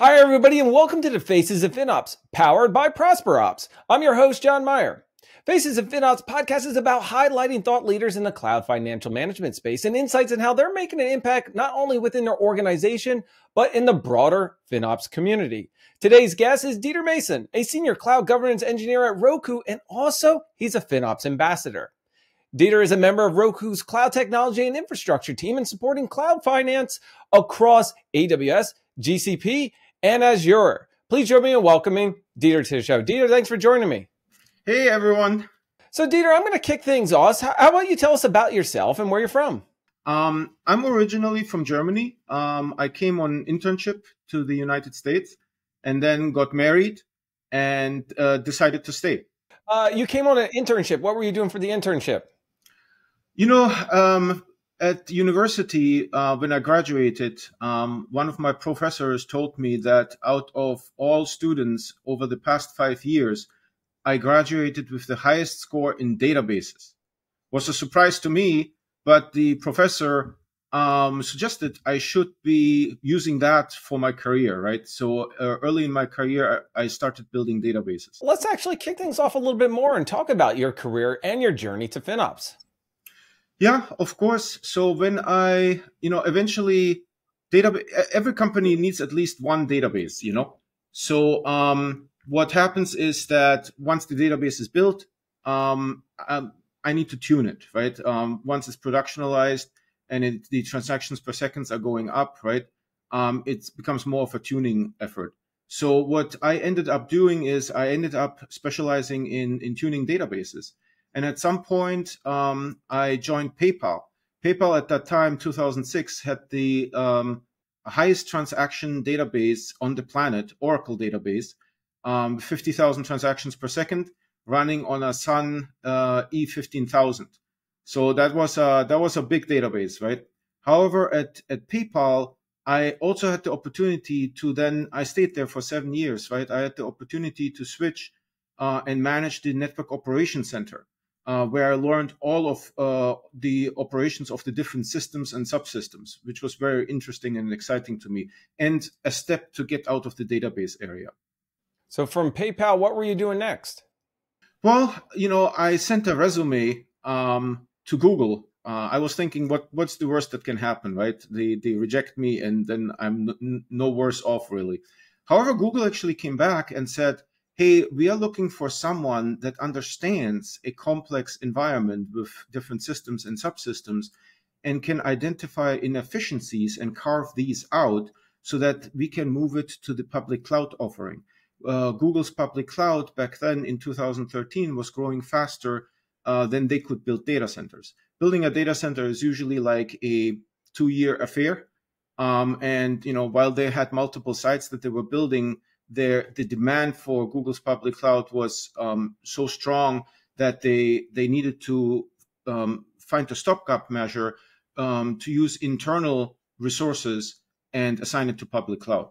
Hi, everybody, and welcome to the Faces of FinOps, powered by ProsperOps. I'm your host, Jon Myer. Faces of FinOps podcast is about highlighting thought leaders in the cloud financial management space and insights on how they're making an impact not only within their organization, but in the broader FinOps community. Today's guest is Dieter Matzion, a senior cloud governance engineer at Roku, and also he's a FinOps ambassador. Dieter is a member of Roku's cloud technology and infrastructure team and supporting cloud finance across AWS, GCP, and Azure. Please join me in welcoming Dieter to the show. Dieter, thanks for joining me. Hey, everyone. So, Dieter, I'm going to kick things off. How about you tell us about yourself and where you're from? Um, I'm originally from Germany. Um, I came on internship to the United States and then got married and uh, decided to stay. Uh, you came on an internship. What were you doing for the internship? You know, um, at university, uh, when I graduated, um, one of my professors told me that out of all students over the past five years, I graduated with the highest score in databases. Was a surprise to me, but the professor um, suggested I should be using that for my career, right? So uh, early in my career, I started building databases. Let's actually kick things off a little bit more and talk about your career and your journey to FinOps. Yeah, of course. So when I, you know, eventually database, every company needs at least one database, you know? So, um, what happens is that once the database is built, um, um I need to tune it, right? Um, once it's productionalized and it, the transactions per seconds are going up, right? Um, it becomes more of a tuning effort. So what I ended up doing is I ended up specializing in, in tuning databases. And at some point, um, I joined PayPal. PayPal at that time, 2006, had the um, highest transaction database on the planet, Oracle database, um, 50,000 transactions per second, running on a Sun uh, E15000. So that was a, that was a big database, right? However, at, at PayPal, I also had the opportunity to then, I stayed there for seven years, right? I had the opportunity to switch uh, and manage the network operations center uh, where I learned all of uh, the operations of the different systems and subsystems, which was very interesting and exciting to me, and a step to get out of the database area. So, from PayPal, what were you doing next? Well, you know, I sent a resume um, to Google. Uh, I was thinking, what what's the worst that can happen, right? They they reject me, and then I'm n- no worse off, really. However, Google actually came back and said, hey, we are looking for someone that understands a complex environment with different systems and subsystems and can identify inefficiencies and carve these out so that we can move it to the public cloud offering. Uh, Google's public cloud back then in 2013 was growing faster uh, than they could build data centers. Building a data center is usually like a two-year affair, um, and you know while they had multiple sites that they were building, their the demand for Google's public cloud was um, so strong that they they needed to um, find a stopgap measure um, to use internal resources and assign it to public cloud.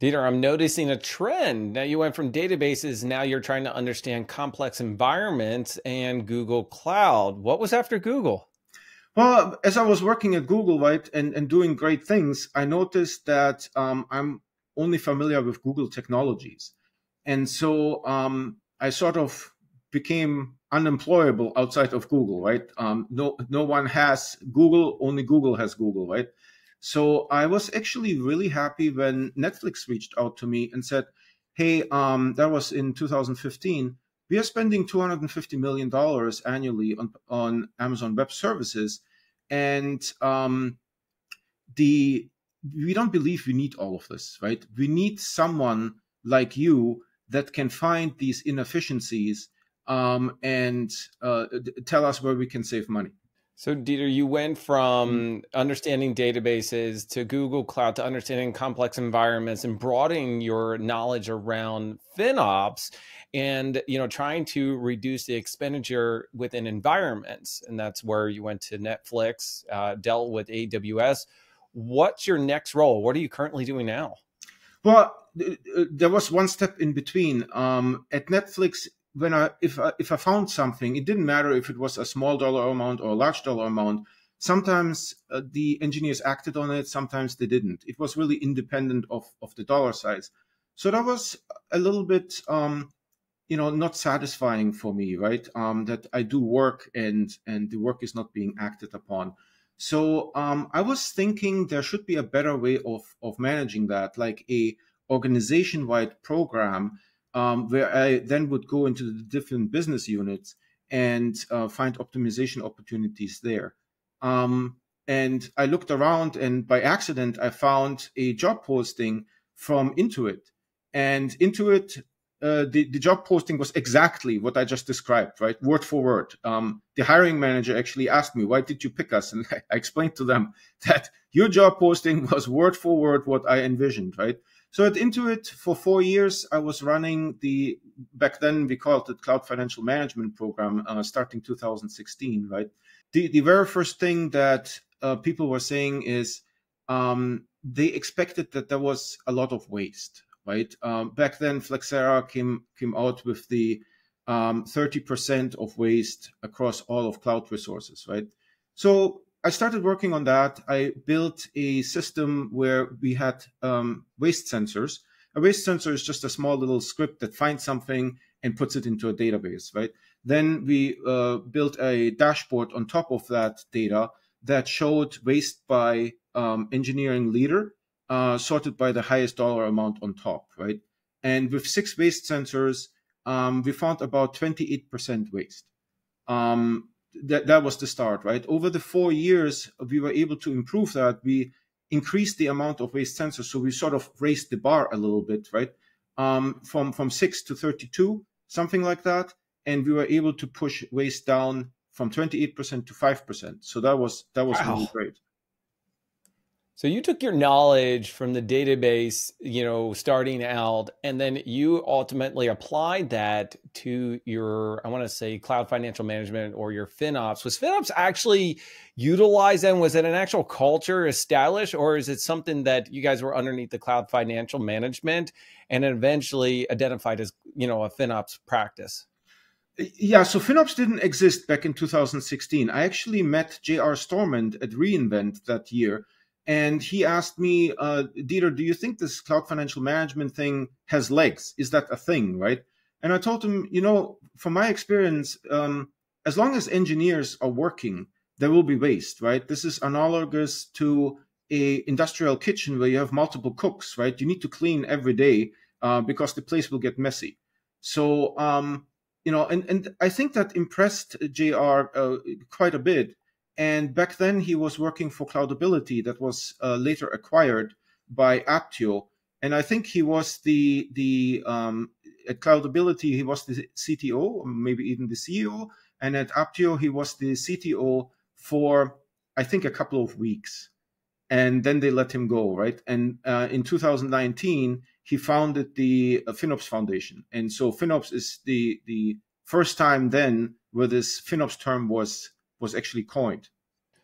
Dieter, I'm noticing a trend. Now you went from databases, now you're trying to understand complex environments and Google Cloud. What was after Google? Well, as I was working at Google, right, and, and doing great things, I noticed that um, I'm only familiar with Google technologies. And so um, I sort of became unemployable outside of Google, right? Um, no, no one has Google, only Google has Google, right? So I was actually really happy when Netflix reached out to me and said, "Hey, um, that was in 2015. We are spending 250 million dollars annually on on Amazon Web Services, and um, the we don't believe we need all of this, right? We need someone like you that can find these inefficiencies um, and uh, tell us where we can save money. So, Dieter, you went from mm-hmm. understanding databases to Google Cloud to understanding complex environments and broadening your knowledge around FinOps and you know trying to reduce the expenditure within environments. And that's where you went to Netflix, uh, dealt with AWS what's your next role? What are you currently doing now? Well, there was one step in between. Um, at Netflix, when I if I, if I found something, it didn't matter if it was a small dollar amount or a large dollar amount. Sometimes uh, the engineers acted on it, sometimes they didn't. It was really independent of, of the dollar size. So that was a little bit, um, you know, not satisfying for me, right? Um, that I do work and and the work is not being acted upon. So um, I was thinking there should be a better way of of managing that, like a organization wide program um, where I then would go into the different business units and uh, find optimization opportunities there. Um, and I looked around, and by accident, I found a job posting from Intuit. And Intuit, uh, the, the job posting was exactly what I just described, right? Word for word. Um, the hiring manager actually asked me, Why did you pick us? And I explained to them that your job posting was word for word what I envisioned, right? So at Intuit, for four years, I was running the back then we called it Cloud Financial Management Program, uh, starting 2016. Right. The the very first thing that uh, people were saying is um, they expected that there was a lot of waste. Right. Um, back then, Flexera came came out with the um, 30% of waste across all of cloud resources. Right. So I started working on that. I built a system where we had um, waste sensors. A waste sensor is just a small little script that finds something and puts it into a database, right? Then we uh, built a dashboard on top of that data that showed waste by um, engineering leader, uh, sorted by the highest dollar amount on top, right? And with six waste sensors, um, we found about 28% waste. Um, that that was the start, right? Over the four years, we were able to improve that. We increased the amount of waste sensors, so we sort of raised the bar a little bit, right? Um, from from six to thirty-two, something like that, and we were able to push waste down from twenty-eight percent to five percent. So that was that was wow. really great. So you took your knowledge from the database, you know, starting out, and then you ultimately applied that to your, I want to say, cloud financial management or your FinOps. Was FinOps actually utilized and was it an actual culture established, or is it something that you guys were underneath the cloud financial management and eventually identified as, you know, a FinOps practice? Yeah, so FinOps didn't exist back in 2016. I actually met J.R. Storment at reInvent that year and he asked me, uh, Dieter, do you think this cloud financial management thing has legs? Is that a thing, right? And I told him, you know, from my experience, um, as long as engineers are working, there will be waste, right? This is analogous to a industrial kitchen where you have multiple cooks, right? You need to clean every day uh, because the place will get messy. So, um, you know, and, and I think that impressed JR uh, quite a bit and back then, he was working for Cloudability, that was uh, later acquired by Apptio. And I think he was the the um, at Cloudability he was the CTO, maybe even the CEO, and at Apptio he was the CTO for I think a couple of weeks, and then they let him go, right? And uh, in 2019 he founded the uh, FinOps Foundation, and so FinOps is the the first time then where this FinOps term was was actually coined.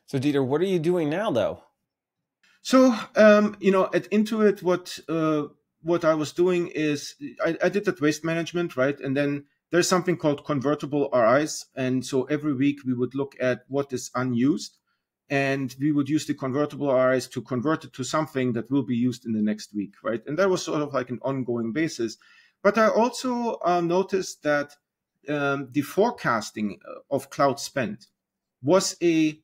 So, Dieter, what are you doing now, though? So, um, you know, at Intuit, what uh, what I was doing is I, I, did that waste management, right? And then there's something called convertible RIs, and so every week we would look at what is unused, and we would use the convertible RIs to convert it to something that will be used in the next week, right? And that was sort of like an ongoing basis. But I also uh, noticed that um, the forecasting uh, of cloud spend was a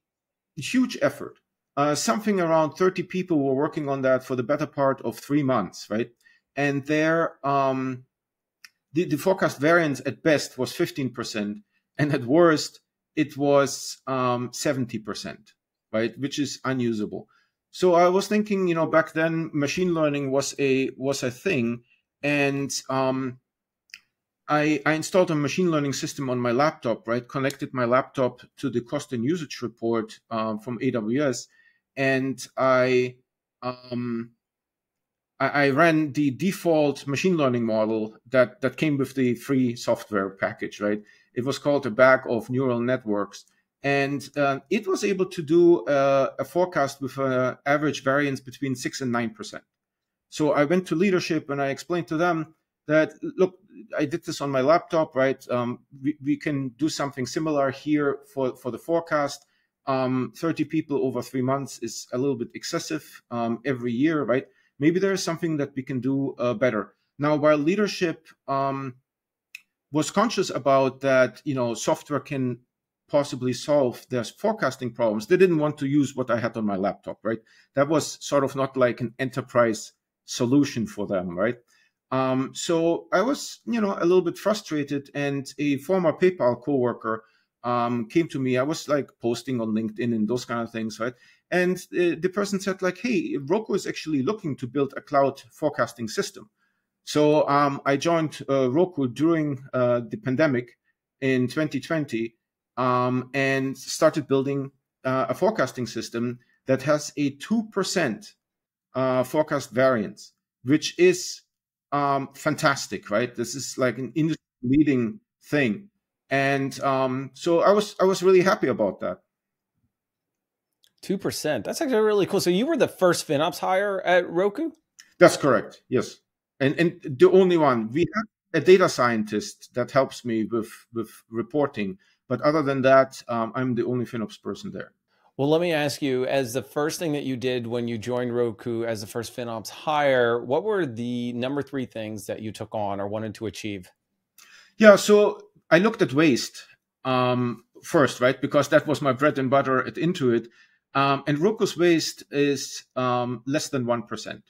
huge effort. Uh, something around 30 people were working on that for the better part of three months, right? And there, um, the, the forecast variance at best was 15%, and at worst, it was um, 70%, right? Which is unusable. So I was thinking, you know, back then machine learning was a was a thing, and um, I, I, installed a machine learning system on my laptop, right? Connected my laptop to the cost and usage report um, from AWS, and I, um, I, I ran the default machine learning model that that came with the free software package, right? It was called a bag of neural networks, and uh, it was able to do a, a forecast with an average variance between six and nine percent. So I went to leadership and I explained to them that look i did this on my laptop right um, we, we can do something similar here for for the forecast um, 30 people over three months is a little bit excessive um, every year, right? Maybe there is something that we can do uh, better. Now, while leadership um, was conscious about that, you know, software can possibly solve their forecasting problems, they didn't want to use what I had on my laptop, right? That was sort of not like an enterprise solution for them, right? Um, so I was, you know, a little bit frustrated, and a former PayPal coworker um, came to me. I was like posting on LinkedIn and those kind of things, right? And uh, the person said like, "Hey, Roku is actually looking to build a cloud forecasting system." So um, I joined uh, Roku during uh, the pandemic in 2020 um, and started building uh, a forecasting system that has a two percent uh, forecast variance, which is um, fantastic, right? This is like an industry leading thing and um, so I was I was really happy about that. Two percent. That's actually really cool. So you were the first FinOps hire at Roku. That's correct. Yes, and and the only one we have a data scientist that helps me with with reporting, but other than that, um, I'm the only FinOps person there. Well, let me ask you, as the first thing that you did when you joined Roku as the first FinOps hire, what were the number three things that you took on or wanted to achieve? Yeah, so I looked at waste um, first, right? Because that was my bread and butter at Intuit. Um, and Roku's waste is um, less than 1%.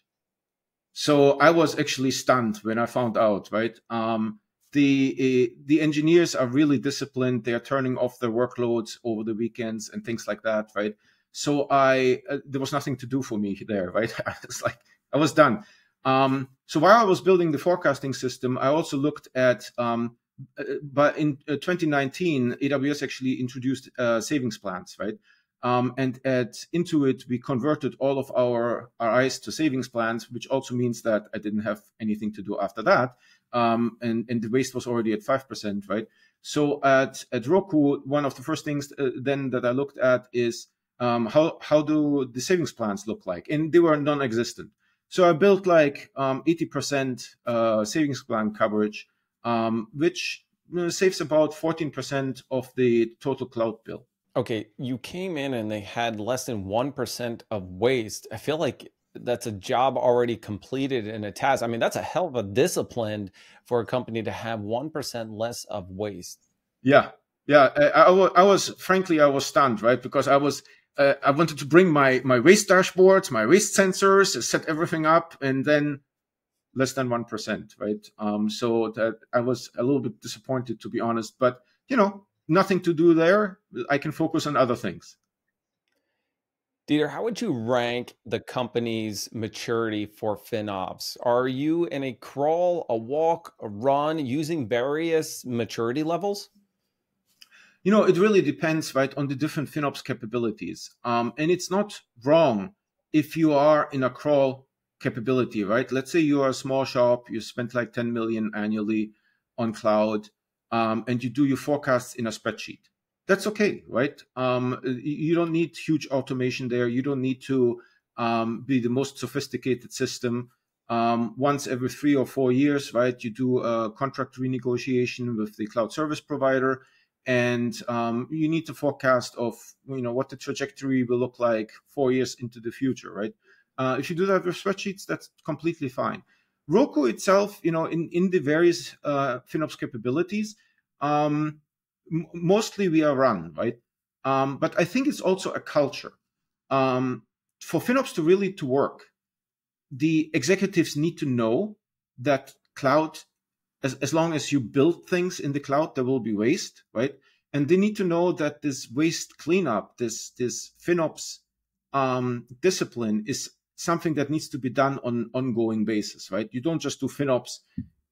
So I was actually stunned when I found out, right? Um, the uh, the engineers are really disciplined. They are turning off their workloads over the weekends and things like that, right? So I uh, there was nothing to do for me there, right? I was like I was done. Um, so while I was building the forecasting system, I also looked at um, uh, but in uh, 2019, AWS actually introduced uh, savings plans, right? Um, and at Intuit, we converted all of our RIs to savings plans, which also means that I didn't have anything to do after that. Um, and, and the waste was already at 5%, right? So at, at Roku, one of the first things uh, then that I looked at is um, how, how do the savings plans look like? And they were non existent. So I built like 80% um, uh, savings plan coverage um, which saves about 14% of the total cloud bill. Okay, you came in and they had less than 1% of waste. I feel like that's a job already completed in a task. I mean, that's a hell of a discipline for a company to have 1% less of waste. Yeah. Yeah. I, I, was, frankly, I was stunned, right? Because I was, uh, I wanted to bring my, my waste dashboards, my waste sensors, set everything up, and then less than 1%, right? Um, so that I was a little bit disappointed, to be honest. But, you know, nothing to do there. I can focus on other things. Dieter, how would you rank the company's maturity for FinOps? Are you in a crawl, a walk, a run using various maturity levels? You know, it really depends, right, on the different FinOps capabilities. Um, and it's not wrong if you are in a crawl capability, right? Let's say you are a small shop, you spend like 10 million annually on cloud, um, and you do your forecasts in a spreadsheet. That's okay, right? Um, you don't need huge automation there. You don't need to um, be the most sophisticated system. Um, once every three or four years, right? You do a contract renegotiation with the cloud service provider, and um, you need to forecast of you know what the trajectory will look like four years into the future, right? Uh, if you do that with spreadsheets, that's completely fine. Roku itself, you know, in, in the various uh, FinOps capabilities, um, mostly we are run, right? Um, but I think it's also a culture. Um, for FinOps to really to work, the executives need to know that cloud, as, as long as you build things in the cloud, there will be waste, right? And they need to know that this waste cleanup, this this FinOps um, discipline is something that needs to be done on ongoing basis, right? You don't just do FinOps,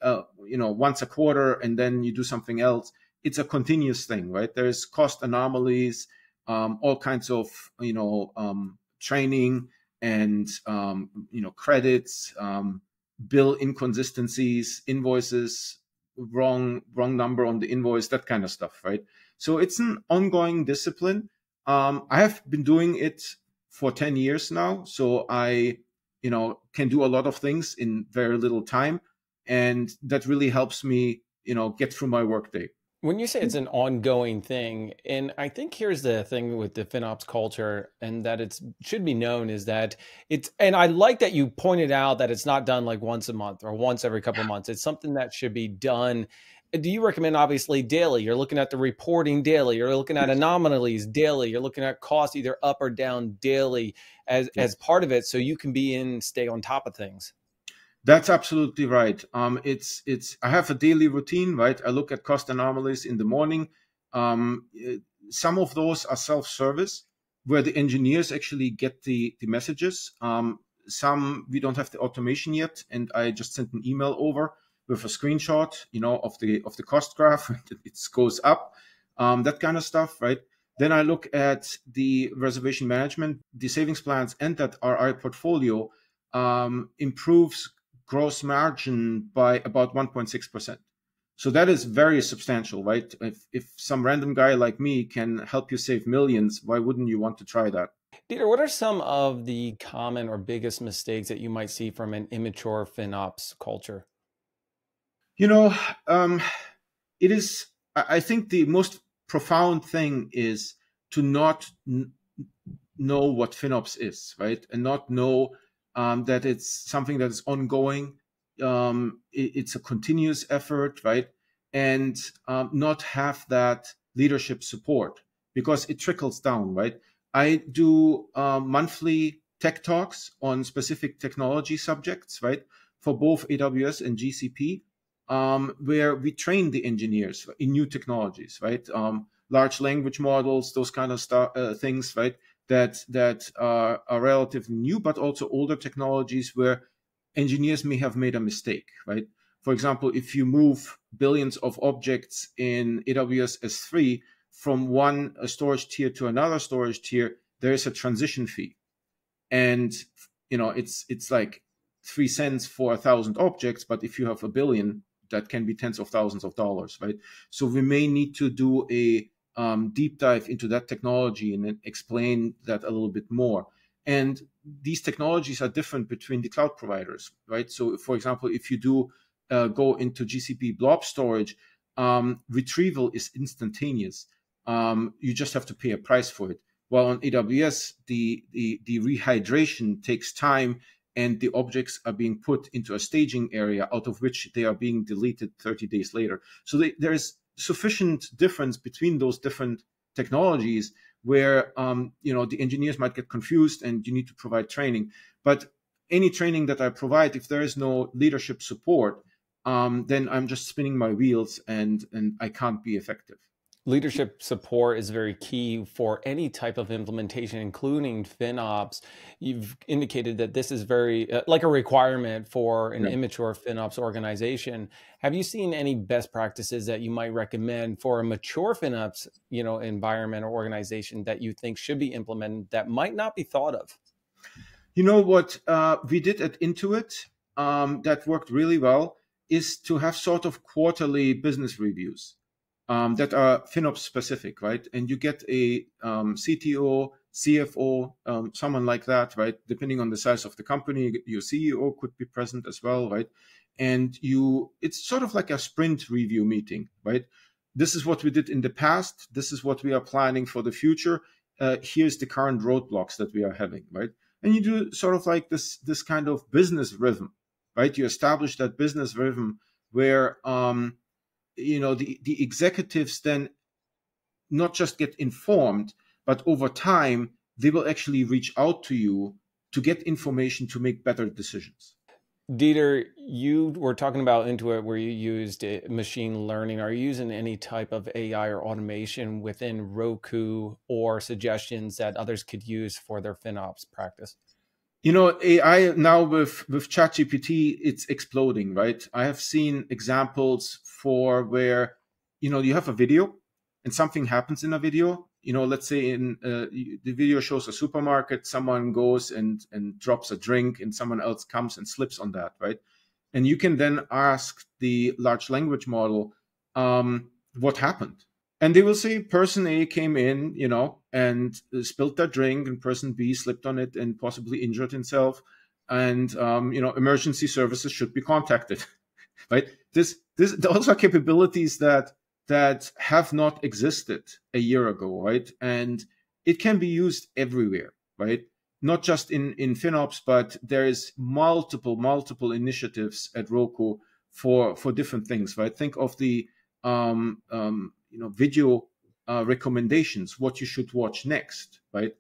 uh, you know, once a quarter and then you do something else. It's a continuous thing, right? There's cost anomalies, um, all kinds of, you know, um, training and, um, you know, credits, um, bill inconsistencies, invoices, wrong, wrong number on the invoice, that kind of stuff, right? So it's an ongoing discipline. Um, I have been doing it for 10 years now. So I, you know, can do a lot of things in very little time. And that really helps me, you know, get through my workday. When you say it's mm. an ongoing thing, and I think here's the thing with the FinOps culture, and that it should be known is that it's, and I like that you pointed out that it's not done like once a month or once every couple of months. It's something that should be done. Do you recommend obviously daily? You're looking at the reporting daily. You're looking at anomalies daily. You're looking at costs either up or down daily as as part of it, so you can be in stay on top of things. That's absolutely right. Um, it's it's. I have a daily routine, right? I look at cost anomalies in the morning. Um, some of those are self-service, where the engineers actually get the the messages. Um, some we don't have the automation yet, and I just sent an email over with a screenshot, you know, of the of the cost graph. it goes up, um, that kind of stuff, right? Then I look at the reservation management, the savings plans, and that RI portfolio um, improves gross margin by about 1.6%. So that is very substantial, right? If, if some random guy like me can help you save millions, why wouldn't you want to try that? Peter, what are some of the common or biggest mistakes that you might see from an immature FinOps culture? You know, um, it is, I think the most profound thing is to not know what FinOps is, right? And not know um, that it's something that is ongoing. Um, it, it's a continuous effort, right? And um, not have that leadership support because it trickles down, right? I do uh, monthly tech talks on specific technology subjects, right? For both AWS and GCP, um, where we train the engineers in new technologies, right? Um, large language models, those kind of stuff, uh, things, right? That that are, are relatively new, but also older technologies where engineers may have made a mistake, right? For example, if you move billions of objects in AWS S3 from one storage tier to another storage tier, there is a transition fee, and you know it's it's like three cents for a thousand objects. But if you have a billion, that can be tens of thousands of dollars, right? So we may need to do a um, deep dive into that technology and explain that a little bit more. And these technologies are different between the cloud providers, right? So, for example, if you do uh, go into GCP blob storage, um, retrieval is instantaneous. Um, you just have to pay a price for it. While on AWS, the, the, the rehydration takes time and the objects are being put into a staging area out of which they are being deleted 30 days later. So they, there is sufficient difference between those different technologies where um, you know the engineers might get confused and you need to provide training. But any training that i provide if there is no leadership support um, then i'm just spinning my wheels and and i can't be effective leadership support is very key for any type of implementation, including FinOps. You've indicated that this is very uh, like a requirement for an yeah. immature FinOps organization. Have you seen any best practices that you might recommend for a mature FinOps, you know, environment or organization that you think should be implemented that might not be thought of? You know what uh, we did at Intuit um, that worked really well is to have sort of quarterly business reviews um, that are FinOps specific, right? And you get a um, CTO, CFO, um, someone like that, right? Depending on the size of the company, your CEO could be present as well, right? And you, it's sort of like a sprint review meeting, right? This is what we did in the past. This is what we are planning for the future. Uh, here's the current roadblocks that we are having, right? And you do sort of like this this kind of business rhythm, right? You establish that business rhythm where um, you know the, the executives then not just get informed but over time they will actually reach out to you to get information to make better decisions Dieter, you were talking about Intuit where you used eh, machine learning. Are you using any type of AI or automation within Roku or suggestions that others could use for their FinOps practice? You know ai now with with chatgpt it's exploding right? I have seen examples for where you know you have a video and something happens in a video. You know let's say in uh, the video shows a supermarket someone goes and and drops a drink and someone else comes and slips on that right? And you can then ask the large language model um, what happened and they will say person A came in, you know, and spilled their drink, and person B slipped on it and possibly injured himself, and um, you know, emergency services should be contacted, right? This, this, those are capabilities that that have not existed a year ago, right? And it can be used everywhere, right? Not just in, in FinOps, but there is multiple, multiple initiatives at Roku for, for different things, right? Think of the, um, um, you know, video uh, recommendations, what you should watch next, right?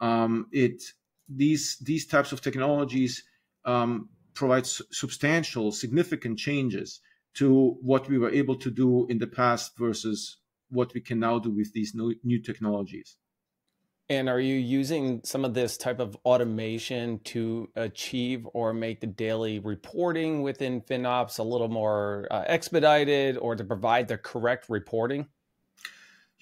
Um, it, these, these types of technologies um, provide substantial, significant changes to what we were able to do in the past versus what we can now do with these new, new technologies. And are you using some of this type of automation to achieve or make the daily reporting within FinOps a little more uh, expedited or to provide the correct reporting?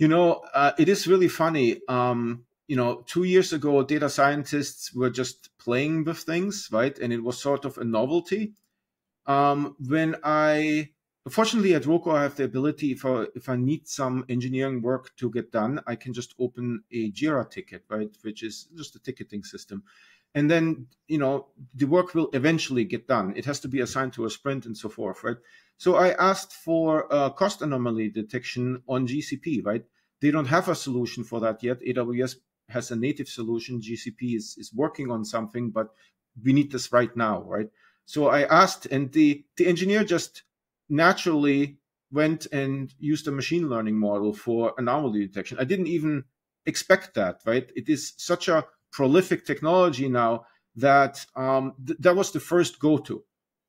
You know, uh, it is really funny. Um, you know, two years ago, data scientists were just playing with things, right? And it was sort of a novelty. Um, when I Fortunately, at Roku, I have the ability if I if I need some engineering work to get done, I can just open a Jira ticket, right, which is just a ticketing system, and then you know the work will eventually get done. It has to be assigned to a sprint and so forth, right? So I asked for uh, cost anomaly detection on GCP, right? They don't have a solution for that yet. AWS has a native solution. GCP is is working on something, but we need this right now, right? So I asked, and the the engineer just naturally went and used a machine learning model for anomaly detection. I didn't even expect that, right? It is such a prolific technology now that um, th- that was the first go to.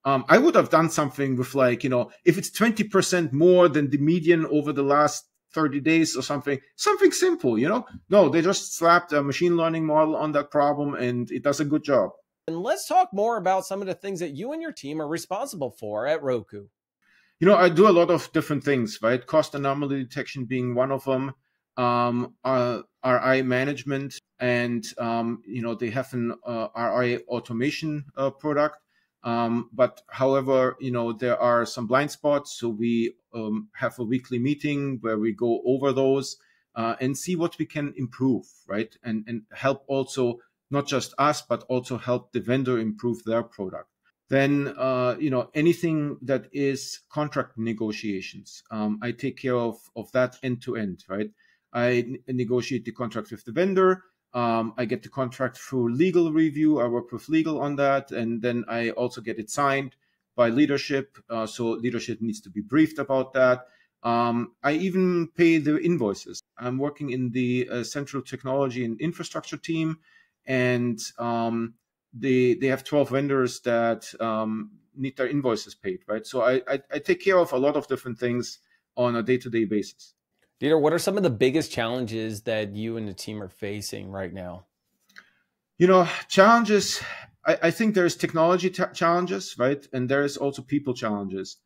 Um, I would have done something with like, you know, if it's 20% more than the median over the last 30 days or something, something simple, you know? No, they just slapped a machine learning model on that problem and it does a good job. And let's talk more about some of the things that you and your team are responsible for at Roku you know, I do a lot of different things, right? Cost anomaly detection being one of them. Um, uh, RI management, and um, you know they have an uh, RI automation uh, product. Um, but however, you know there are some blind spots, so we um, have a weekly meeting where we go over those uh, and see what we can improve, right? And and help also not just us, but also help the vendor improve their product then uh, you know anything that is contract negotiations um, i take care of of that end to end right I negotiate the contract with the vendor um, i get the contract through legal review i work with legal on that and then i also get it signed by leadership uh, so leadership needs to be briefed about that um, i even pay the invoices i'm working in the uh, central technology and infrastructure team and um, they they have 12 vendors that um, need their invoices paid, right? So I, I, I take care of a lot of different things on a day to day basis. Dieter, what are some of the biggest challenges that you and the team are facing right now? You know, challenges. I, I think there's technology t- challenges, right, and there is also people challenges.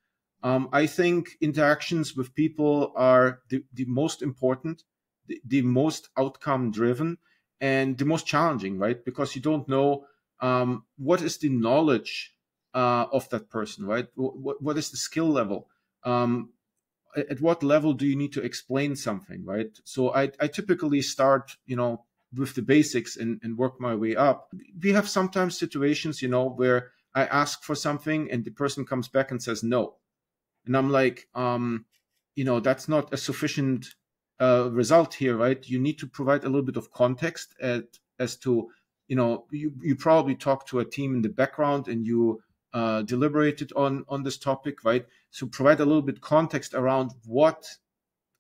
Um, I think interactions with people are the, the most important, the, the most outcome driven, and the most challenging, right? Because you don't know um, what is the knowledge uh, of that person, right? What, what is the skill level? Um, at what level do you need to explain something, right? So I, I typically start, you know, with the basics and, and work my way up. We have sometimes situations, you know, where I ask for something and the person comes back and says no. And I'm like, um, you know, that's not a sufficient uh, result here, right? You need to provide a little bit of context at, as to you know you, you probably talk to a team in the background and you uh, deliberated on on this topic right so provide a little bit context around what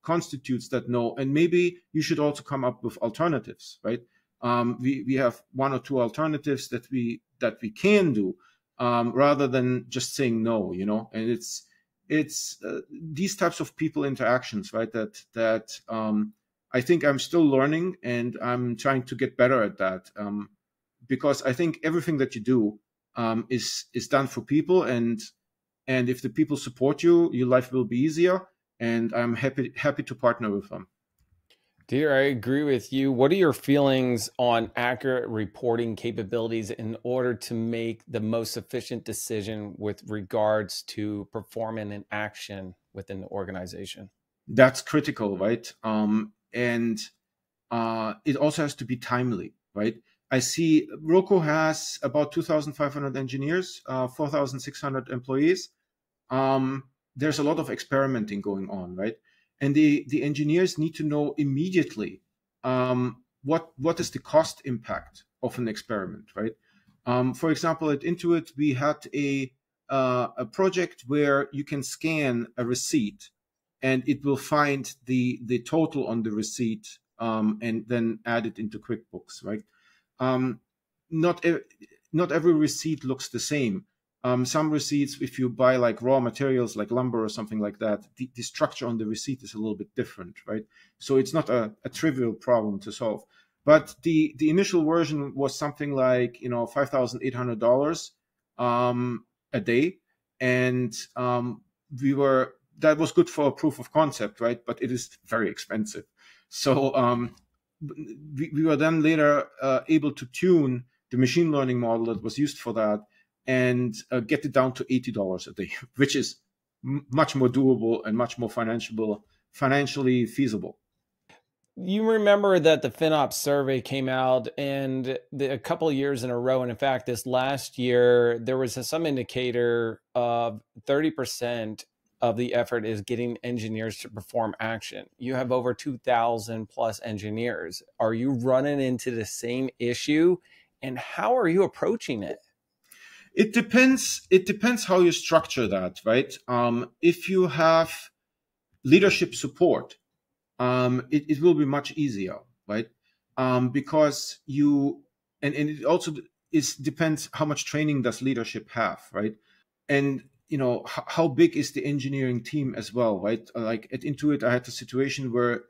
constitutes that no. And maybe you should also come up with alternatives right? Um, we, we have one or two alternatives that we that we can do um, rather than just saying no you know? And it's it's uh, these types of people interactions right that that um, i think i'm still learning and i'm trying to get better at that um, because I think everything that you do um, is is done for people, and and if the people support you, your life will be easier. And I'm happy happy to partner with them. Dear, I agree with you. What are your feelings on accurate reporting capabilities in order to make the most efficient decision with regards to performing an action within the organization? That's critical, right? Um, and uh, it also has to be timely, right? I see Roku has about 2,500 engineers, uh, 4,600 employees. Um, there's a lot of experimenting going on, right? and the the engineers need to know immediately um, what what is the cost impact of an experiment, right? Um, for example, at Intuit, we had a uh, a project where you can scan a receipt, and it will find the the total on the receipt, um, and then add it into QuickBooks, right? Um, not not every receipt looks the same. Um, some receipts, if you buy like raw materials like lumber or something like that, the, the, structure on the receipt is a little bit different, right? So it's not a, a trivial problem to solve. But the the initial version was something like you know five thousand eight hundred dollars um, a day, and um, we were that was good for a proof of concept, right? But it is very expensive. So um, we, we were then later uh, able to tune the machine learning model that was used for that and uh, get it down to eighty dollars a day, which is much more doable and much more financial financially feasible you remember that the FinOps survey came out and the, a couple years in a row, and in fact, this last year there was a, some indicator of thirty percent of the effort is getting engineers to perform action. You have over two thousand plus engineers. Are you running into the same issue, and how are you approaching it? It depends. It depends how you structure that, right? Um, if you have leadership support um, it, it will be much easier, right? Um, because you and, and it also is depends how much training does leadership have, right? And you know how big is the engineering team as well, right? Like at Intuit, I had a situation where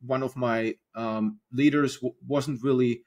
one of my um, leaders wasn't really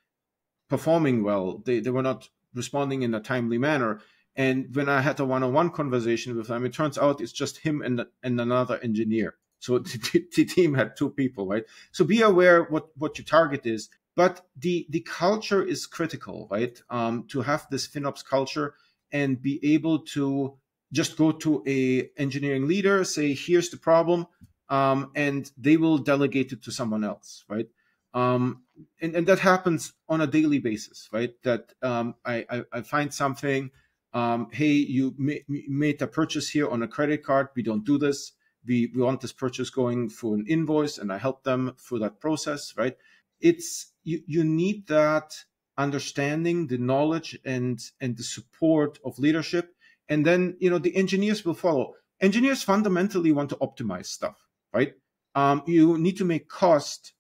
performing well. They they were not responding in a timely manner. And when I had a one-on-one conversation with them, it turns out it's just him and and another engineer. So the, the team had two people, right? So be aware what what your target is. But the the culture is critical, right? Um, to have this FinOps culture and be able to just go to a engineering leader, say, here's the problem, um, and they will delegate it to someone else, right? Um, and, and that happens on a daily basis, right? That um, I, I, I, find something, um, hey, you ma- made a purchase here on a credit card. We don't do this we, we want this purchase going through an invoice and I help them through that process, right? It's you, you need that understanding, the knowledge and and the support of leadership. And then, you know, the engineers will follow. Engineers fundamentally want to optimize stuff, right? Um, you need to make cost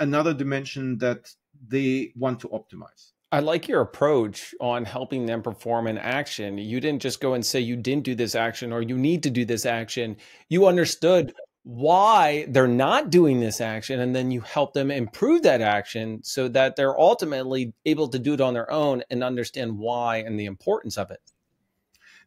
another dimension that they want to optimize. I like your approach on helping them perform an action. You didn't just go and say you didn't do this action or you need to do this action. You understood why they're not doing this action and then you help them improve that action so that they're ultimately able to do it on their own and understand why and the importance of it.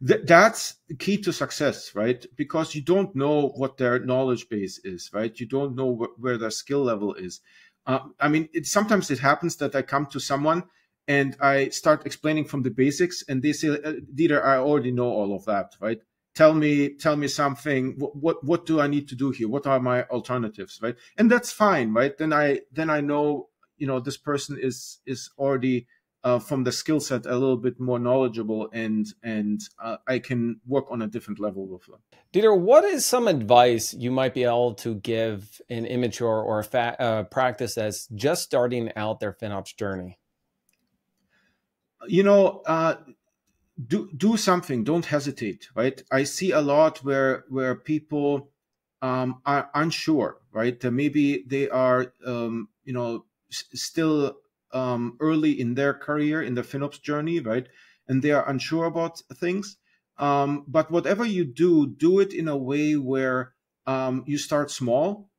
that's key to success, right? Because you don't know what their knowledge base is, right? You don't know wh- where their skill level is. Uh, I mean, it, sometimes it happens that I come to someone and I start explaining from the basics, and they say, uh, Dieter, I already know all of that, right? Tell me, tell me something. What, what, what do I need to do here? What are my alternatives, right? And that's fine, right? Then I, then I know, you know, this person is is already uh, from the skill set a little bit more knowledgeable, and and uh, I can work on a different level with them. Dieter, what is some advice you might be able to give an immature or a fa- uh, practice that's just starting out their FinOps journey? you know, uh, do do something. Don't hesitate. Right. I see a lot where where people um, are unsure. Right. maybe they are um, you know s- still um, early in their career in the FinOps journey. Right. And they are unsure about things. Um, but whatever you do, do it in a way where um, you start small,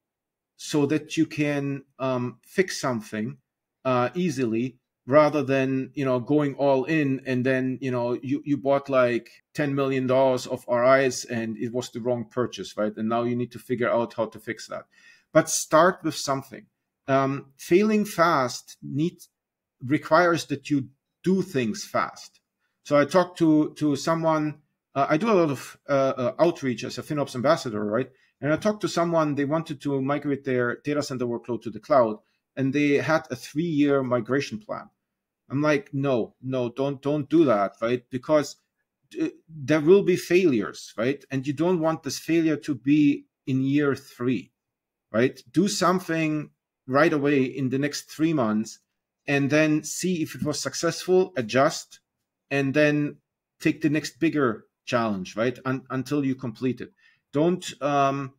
so that you can um, fix something uh, easily rather than you know going all in and then you know you you bought like 10 million dollars of RIs and it was the wrong purchase right and now you need to figure out how to fix that but start with something um, failing fast needs requires that you do things fast so i talked to to someone uh, i do a lot of uh, uh, outreach as a finops ambassador right and i talked to someone they wanted to migrate their data center workload to the cloud and they had a three year migration plan I'm like, no, no, don't don't do that, right? Because uh, there will be failures, right? And you don't want this failure to be in year three. right? Do something right away in the next three months and then see if it was successful, adjust, and then take the next bigger challenge, right? Un- until you complete it. Don't um,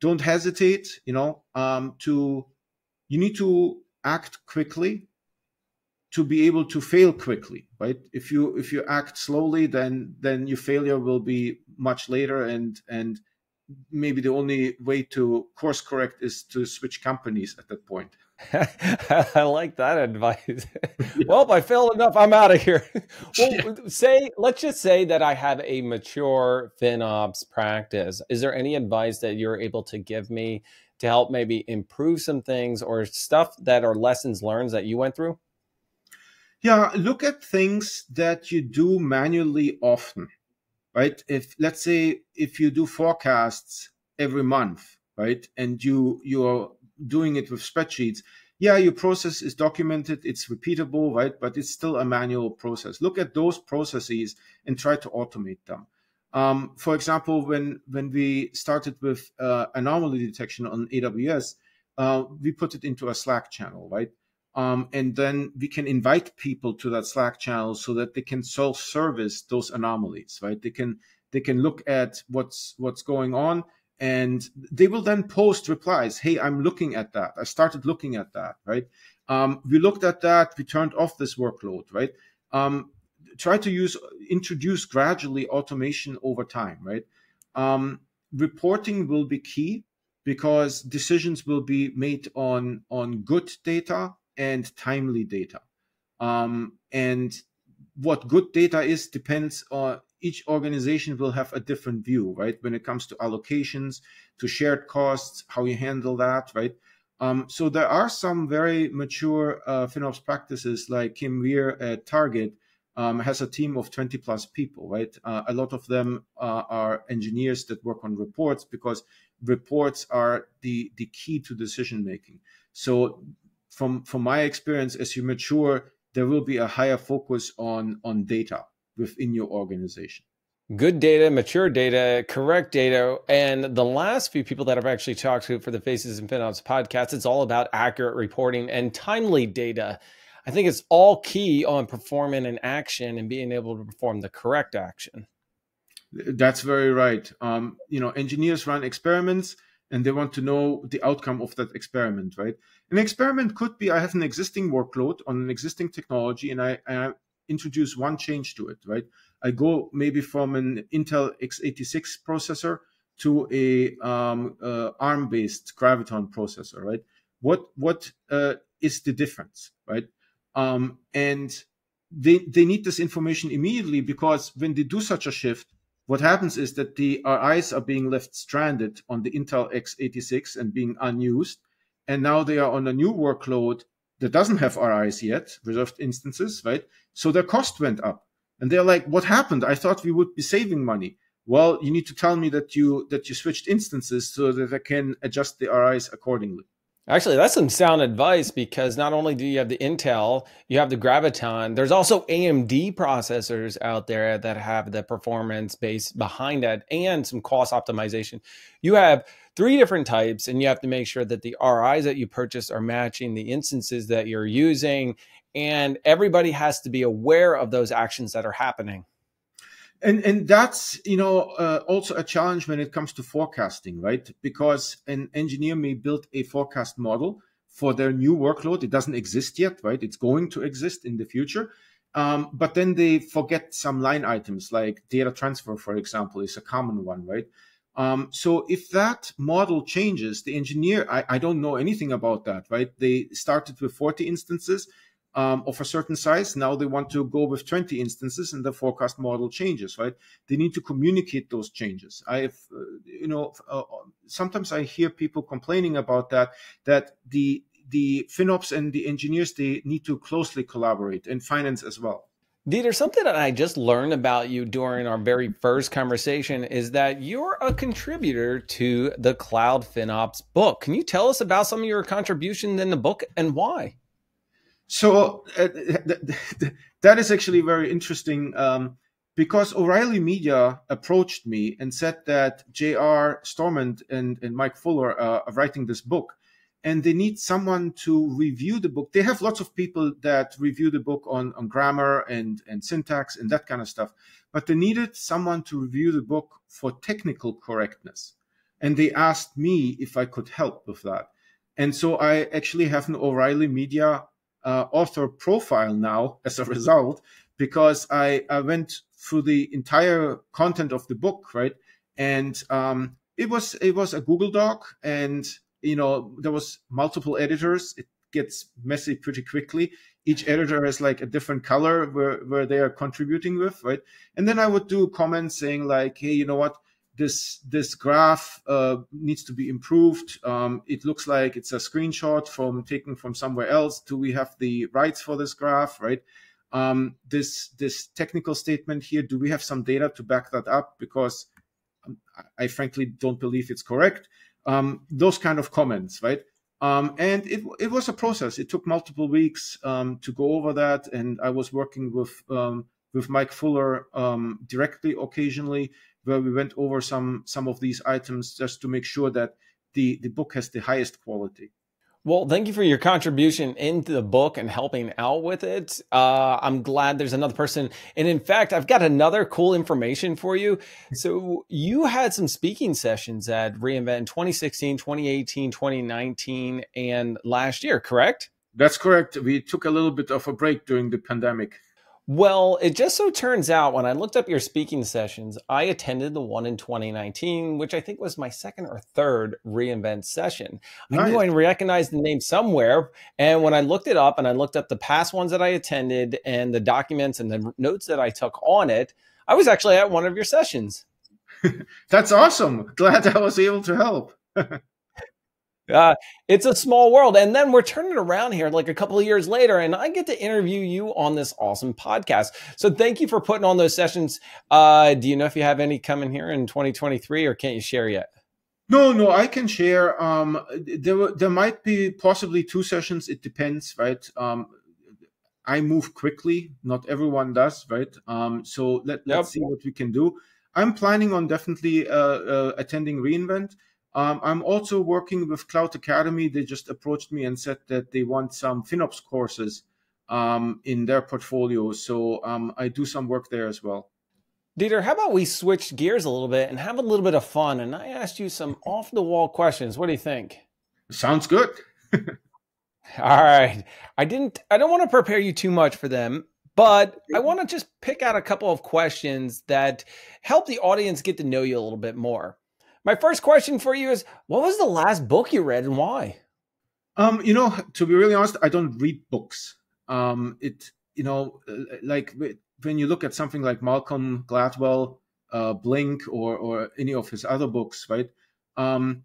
don't hesitate. You know, um, to you need to act quickly to be able to fail quickly, right? If you if you act slowly, then then your failure will be much later, and and maybe the only way to course correct is to switch companies at that point. I like that advice. well, I failed enough. I'm out of here. well, yeah. say, let's just say that I have a mature FinOps practice. Is there any advice that you're able to give me to help maybe improve some things or stuff that are lessons learned that you went through? Yeah, look at things that you do manually often, right? If let's say if you do forecasts every month, right, and you you're doing it with spreadsheets, yeah, your process is documented, it's repeatable, right? But it's still a manual process. Look at those processes and try to automate them. Um, for example, when when we started with uh, anomaly detection on AWS, uh, we put it into a Slack channel, right? Um, and then we can invite people to that Slack channel so that they can self-service those anomalies, right? They can they can look at what's what's going on, and they will then post replies. Hey, I'm looking at that. I started looking at that, right? Um, we looked at that. We turned off this workload, right? Um, try to use introduce gradually automation over time, right? Um, reporting will be key because decisions will be made on on good data and timely data. Um, and what good data is depends on each organization will have a different view, right? When it comes to allocations, to shared costs, how you handle that, right? Um, so there are some very mature uh, FinOps practices like Kim Weir at Target um, has a team of 20 plus people, right? Uh, a lot of them uh, are engineers that work on reports because reports are the, the key to decision making. So from from my experience, as you mature, there will be a higher focus on on data within your organization. Good data, mature data, correct data. And the last few people that I've actually talked to for the Faces in FinOps podcast, it's all about accurate reporting and timely data. I think it's all key on performing an action and being able to perform the correct action. That's very right. Um, you know, engineers run experiments and they want to know the outcome of that experiment, right? An experiment could be I have an existing workload on an existing technology and I, I introduce one change to it, right? I go maybe from an Intel x86 processor to a um, uh, ARM-based Graviton processor, right? What what uh, is the difference, right? Um, and they they need this information immediately because when they do such a shift, what happens is that the RIs are being left stranded on the Intel x86 and being unused. And now they are on a new workload that doesn't have RIs yet, reserved instances, right? So their cost went up. And they're like, what happened? I thought we would be saving money. Well, you need to tell me that you that you switched instances so that I can adjust the RIs accordingly. Actually, that's some sound advice because not only do you have the Intel, you have the Graviton. There's also AMD processors out there that have the performance base behind it and some cost optimization. You have three different types, and you have to make sure that the RIs that you purchase are matching the instances that you're using. And everybody has to be aware of those actions that are happening and and that's you know uh, also a challenge when it comes to forecasting right? Because an engineer may build a forecast model for their new workload. It doesn't exist yet right? It's going to exist in the future. Um, but then they forget some line items like data transfer for example is a common one right? Um, so if that model changes the engineer I, I don't know anything about that right? They started with 40 instances um, of a certain size. Now they want to go with 20 instances and the forecast model changes, right? They need to communicate those changes. I've, uh, you know, uh, sometimes I hear people complaining about that, that the, the FinOps and the engineers, they need to closely collaborate and finance as well. Dieter, something that I just learned about you during our very first conversation is that you're a contributor to the Cloud FinOps book. Can you tell us about some of your contributions in the book and why? So uh, th- th- that is actually very interesting. Um, because O'Reilly Media approached me and said that J.R. Storment and, and Mike Fuller uh, are writing this book and they need someone to review the book. They have lots of people that review the book on, on grammar and, and syntax and that kind of stuff, but they needed someone to review the book for technical correctness. And they asked me if I could help with that. And so I actually have an O'Reilly Media uh, author profile now as a result, because I, I went through the entire content of the book, right? And um, it was it was a Google Doc, and you know there was multiple editors. It gets messy pretty quickly. Each editor has like a different color where, where they are contributing with right? And then i would do comments saying like hey you know what this this graph uh, needs to be improved. Um, it looks like it's a screenshot from taken from somewhere else. Do we have the rights for this graph right? Um, this this technical statement here do we have some data to back that up? Because um, I frankly don't believe it's correct. Um, those kind of comments, right? Um, and it, it was a process. It took multiple weeks um, to go over that, and I was working with with Mike Fuller directly occasionally, where we went over some some of these items just to make sure that the the book has the highest quality. Well, thank you for your contribution into the book and helping out with it. Uh, I'm glad there's another person. And in fact, I've got another cool information for you. So you had some speaking sessions at reInvent in 2016, 2018, 2019, and last year, correct? That's correct. We took a little bit of a break during the pandemic. Well, it just so turns out when I looked up your speaking sessions, I attended the one in 2019, which I think was my second or third reInvent session. Nice. I knew I recognized the name somewhere. And when I looked it up and I looked up the past ones that I attended and the documents and the notes that I took on it, I was actually at one of your sessions. That's awesome. Glad I was able to help. Uh, it's a small world. And then we're turning around here like a couple of years later, and I get to interview you on this awesome podcast. So thank you for putting on those sessions. Uh, do you know if you have any coming here in 2023 or can't you share yet? No, no, I can share. Um, there, there might be possibly two sessions. It depends, right? Um, I move quickly. Not everyone does, right? Um, so let, let's see what we can do. I'm planning on definitely uh, uh, attending reInvent. Um, I'm also working with Cloud Academy. They just approached me and said that they want some FinOps courses um, in their portfolio. So um, I do some work there as well. Dieter, how about we switch gears a little bit and have a little bit of fun? And I asked you some off the wall questions. What do you think? Sounds good. All right. I didn't I don't want to prepare you too much for them, but I want to just pick out a couple of questions that help the audience get to know you a little bit more. My first question for you is what was the last book you read and why? Um, you know, to be really honest, I don't read books. Um, it, you know, uh, like when you look at something like Malcolm Gladwell, uh, Blink, or or any of his other books, right? Um,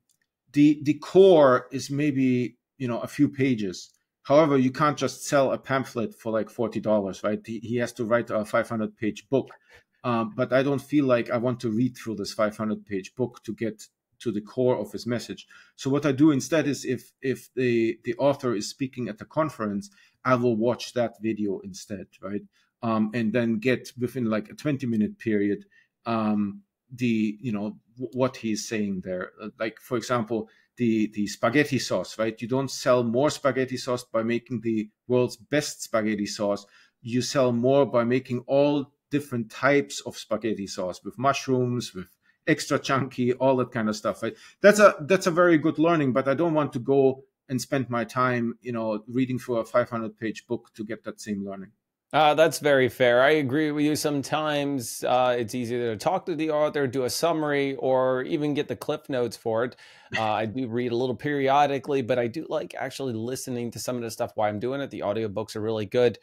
the the core is maybe you know a few pages. However, you can't just sell a pamphlet for like forty dollars, right? He, he has to write a five hundred page book. Um, but I don't feel like I want to read through this 500 page book to get to the core of his message. So what I do instead is if if the the author is speaking at a conference, I will watch that video instead, right? Um, and then get within like a 20 minute period um, the you know what he's saying there. Uh, like for example, the the spaghetti sauce, right? You don't sell more spaghetti sauce by making the world's best spaghetti sauce. You sell more by making all different types of spaghetti sauce with mushrooms, with extra chunky, all that kind of stuff. Right? That's a that's a very good learning, but I don't want to go and spend my time, you know, reading through a 500 page book to get that same learning. Uh, that's very fair. I agree with you. Sometimes uh, it's easier to talk to the author, do a summary, or even get the cliff notes for it. Uh, I do read a little periodically, but I do like actually listening to some of the stuff while I'm doing it. The audiobooks are really good.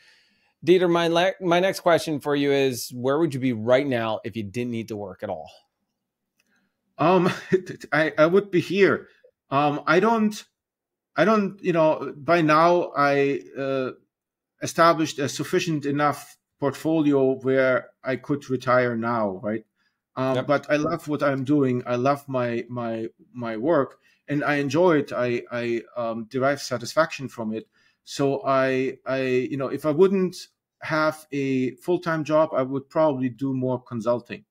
Dieter, my le- my next question for you is: Where would you be right now if you didn't need to work at all? Um, I I would be here. Um, I don't, I don't, you know, by now I uh, established a sufficient enough portfolio where I could retire now, right? Um, yep. But I love what I'm doing. I love my my my work, and I enjoy it. I I um, derive satisfaction from it. So I, I, you know, if I wouldn't have a full time job, I would probably do more consulting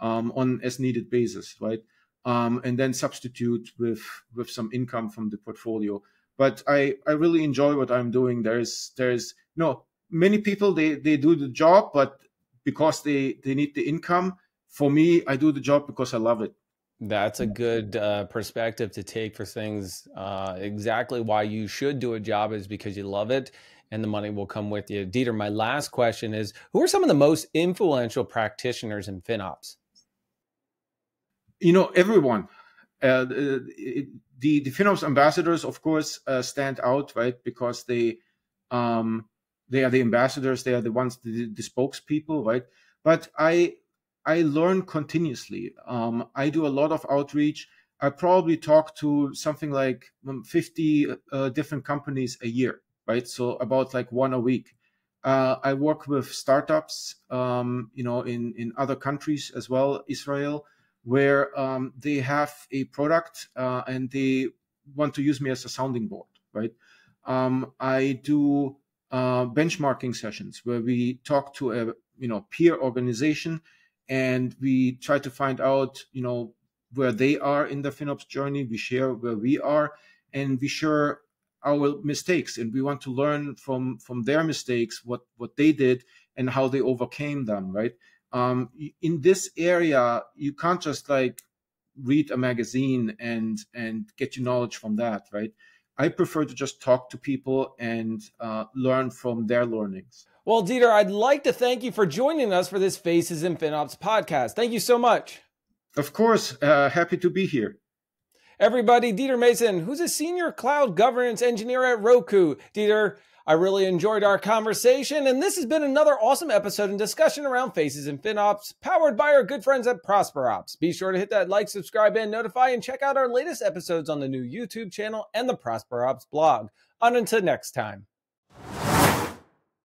um, on as needed basis, right? Um, and then substitute with with some income from the portfolio. But I I really enjoy what I'm doing. There's there's no many people they they do the job, but because they they need the income. For me, I do the job because I love it. That's a good uh, perspective to take for things. Uh, exactly why you should do a job is because you love it and the money will come with you. Dieter, my last question is Who are some of the most influential practitioners in FinOps? You know, everyone. Uh, the, the, the FinOps ambassadors, of course, uh, stand out, right? Because they um, they are the ambassadors, they are the ones, the, the spokespeople, right? But I I learn continuously. Um, I do a lot of outreach. I probably talk to something like um, 50 uh, different companies a year, right? So about like one a week. Uh, I work with startups, um, you know, in in other countries as well, Israel, where um, they have a product uh, and they want to use me as a sounding board, right? Um, I do uh, benchmarking sessions where we talk to a you know peer organization and we try to find out you know where they are in the FinOps journey. We share where we are, and we share our mistakes and we want to learn from from their mistakes what what they did and how they overcame them right? Um, in this area you can't just like read a magazine and and get your knowledge from that right? I prefer to just talk to people and uh, learn from their learnings well dieter i'd like to thank you for joining us for this faces in finops podcast thank you so much of course uh, happy to be here Everybody, Dieter Matzion, who's a senior cloud governance engineer at Roku. Dieter, I really enjoyed our conversation, and this has been another awesome episode and discussion around Faces in FinOps, powered by our good friends at ProsperOps. Be sure to hit that like, subscribe, and notify, and check out our latest episodes on the new YouTube channel and the ProsperOps blog. On until next time.